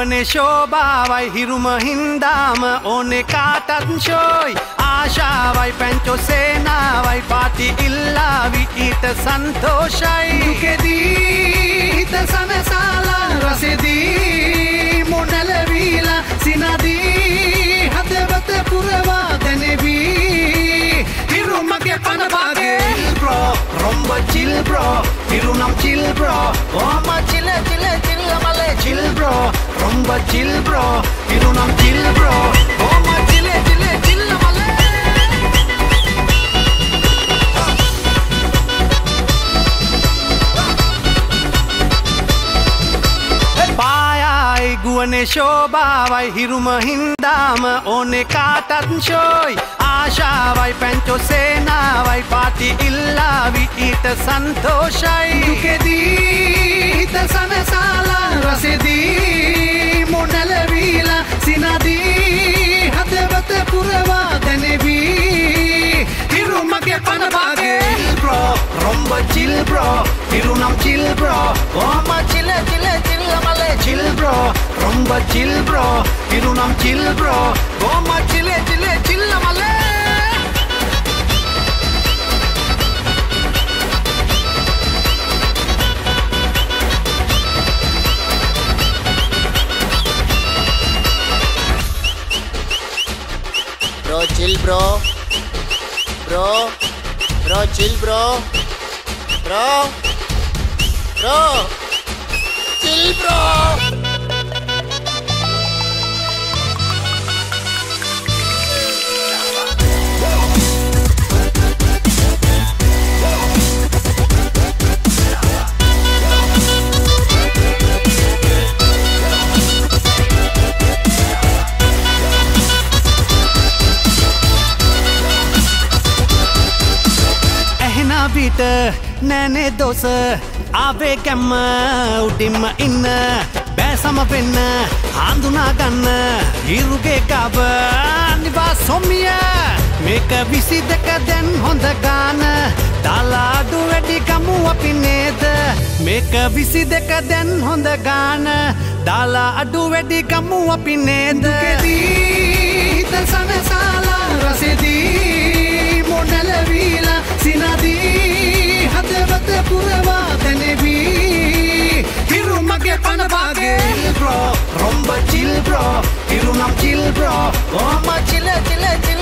ඕනේ ශෝභාවයි හිරුම හින්දාම ඕනේ කාටත් ෂෝයි. ආශාවයි පැංචෝ සේනාවයි පාටි ඉල්ලාවි ඊට සන්තෝෂයි. දුකෙදී හිත සනසාලා රසෙදී මොනලවීලා සිනදී හදවත පුරවා දැනෙවී. හිරුමගේ පනවාගේ බ්‍රෝ රොම්බ චිල් බ්‍රෝ හිරුනම් චිල් බ්‍රෝ ரொம்ப chill bro திருநம் chill bro ஓமா chill chill chill மலே පායයි ගුවනේ ශෝභාවයි හිරුම හින්දාම ඕනෙ කාටත් ශෝයි ආශාවයි පැංචෝ සේනාවයි පාටි ඉල්ලාවි ඊට සන්තෝෂයි දුකෙදී හිත සනසාලා රසෙදී මොඩලවීලා සිනදී හදවත පුරවාදනවී හිරුමගේ පනබාගේ ප්‍රෝ රොම්බ චිල් ප්‍රෝ හිරුනම් චිල් ප්‍රෝ ඕම චිල චිල චිල්ල මල චිල් ප්‍රෝ රොම්බ චිල් ප්‍රෝ හිරුනම් චිල් ප්‍රෝ ඕම චිල චිල චිල්ල මල chill, bro. Bro. Bro, chill, bro. Bro. Bro. Chill, bro. ඇහෙන විට නෑනේ දොස ආවේ කැම්ම උඩින්ම ඉන්න බෑසම වෙන්න හාඳුනා ගන්න හිරුගේ ගව අනිවා සොමිය. මේක විසි දෙක දැන් හොඳ ගාන දාලාඩු වැඩි ගමු අපි නේද? මේක විසි දෙක දැන් හොඳ ගාන දාලා අඩු වැඩි ගමු අපි නේද? හිත என்ன பார்க்க ப்ரோ ரொம்ப சில் ப்ரோ திருநம் சில் ப்ரோ ரொம்ப சில்ல சில்ல சில்ல